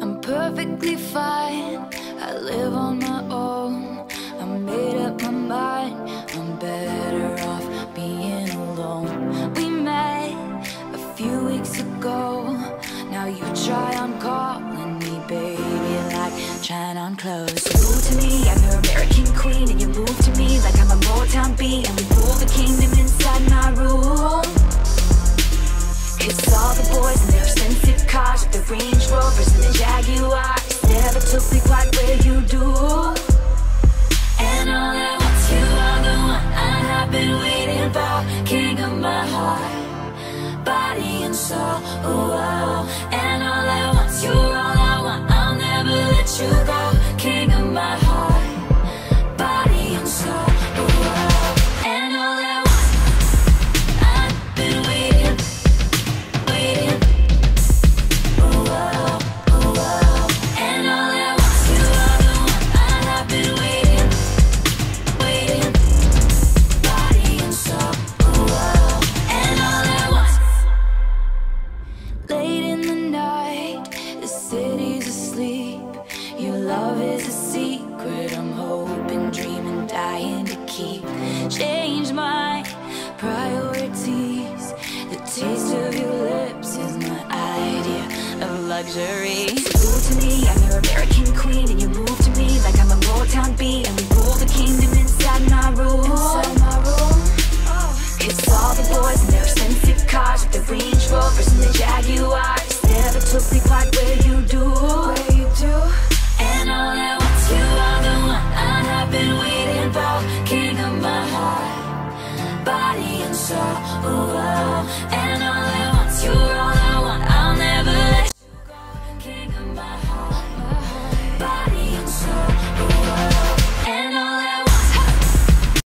I'm perfectly fine. I live on my own. I made up my mind. I'm better off being alone. We met a few weeks ago. Now you try on calling me, baby, like trying on clothes. You move to me, I'm your American queen, and you move to me like I'm a Motown beat, and we rule the kingdom inside my room. For, king of my heart, body and soul. Oh. Secret. I'm hoping, dreaming, dying to keep. Change my priorities. The taste of your lips is my idea of luxury. Move to me, I'm your American queen, and you move to me like I'm a Motown beat, king of my heart, body and soul.